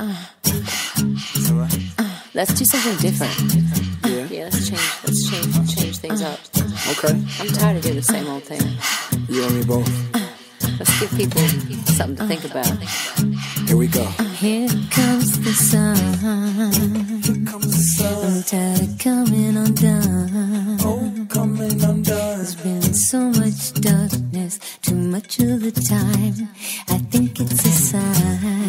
Uh, uh, let's do something different. Yeah. yeah, let's change. Let's change. Change things up. Okay. I'm tired of doing the same old thing. You and me both. Let's give people something to think about. Here we go. Here comes the sun. Here comes the sun. I'm tired of coming undone. Oh, coming undone. There's been so much darkness, too much of the time. I think it's a sign.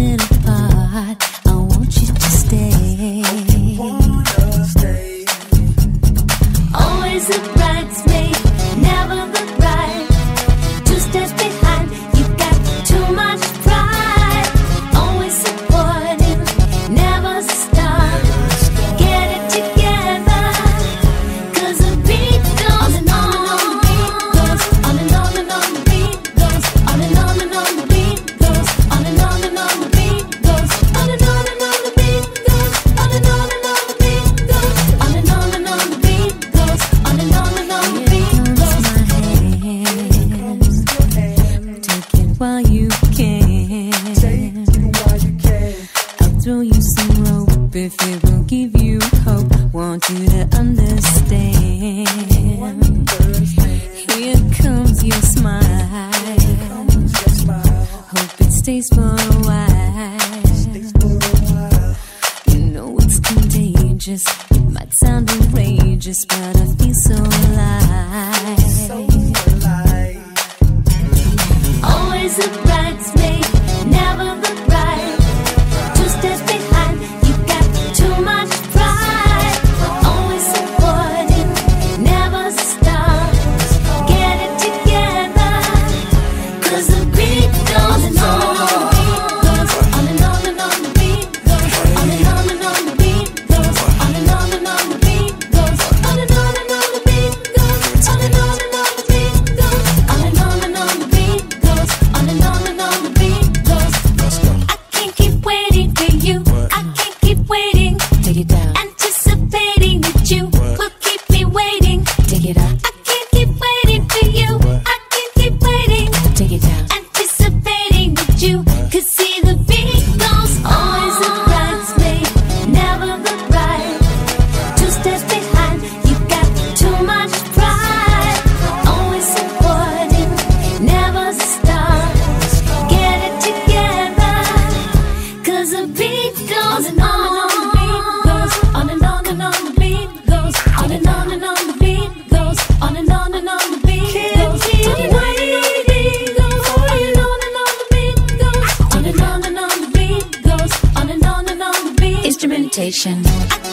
I want you to stay. Always a while you can. Take you while you can. I'll throw you some rope if it will give you hope. Want you to understand. Here comes your smile. Hope it stays for a while. You know it's contagious. It might sound outrageous, but I feel so alive is about expectation.